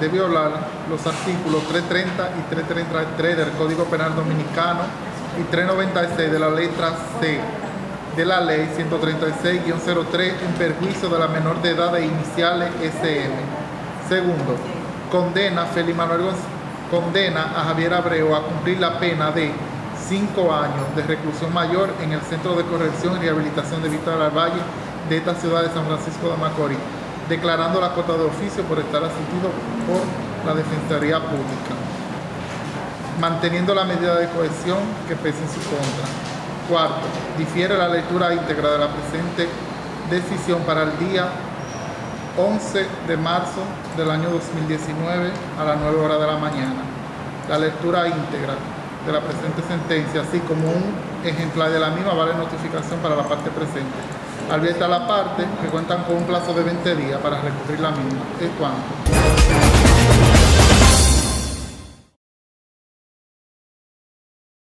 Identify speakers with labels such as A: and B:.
A: de violar los artículos 330 y 333 del Código Penal Dominicano y 396 de la letra C de la ley 136-03 en perjuicio de la menor de edad de iniciales SM. Segundo, condena a Manuel condena a Javier Abreu a cumplir la pena de cinco años de reclusión mayor en el Centro de Corrección y Rehabilitación de Víctor del Valle de esta ciudad de San Francisco de Macorís, declarando la cota de oficio por estar asistido por la Defensoría Pública, manteniendo la medida de cohesión que pese en su contra. Cuarto, difiere la lectura íntegra de la presente decisión para el día 11 de marzo del año 2019 a las 9 horas de la mañana. La lectura íntegra de la presente sentencia, así como un ejemplar de la misma, vale notificación para la parte presente. Advierte a la parte que cuentan con un plazo de 20 días para recurrir la misma. ¿Es cuánto?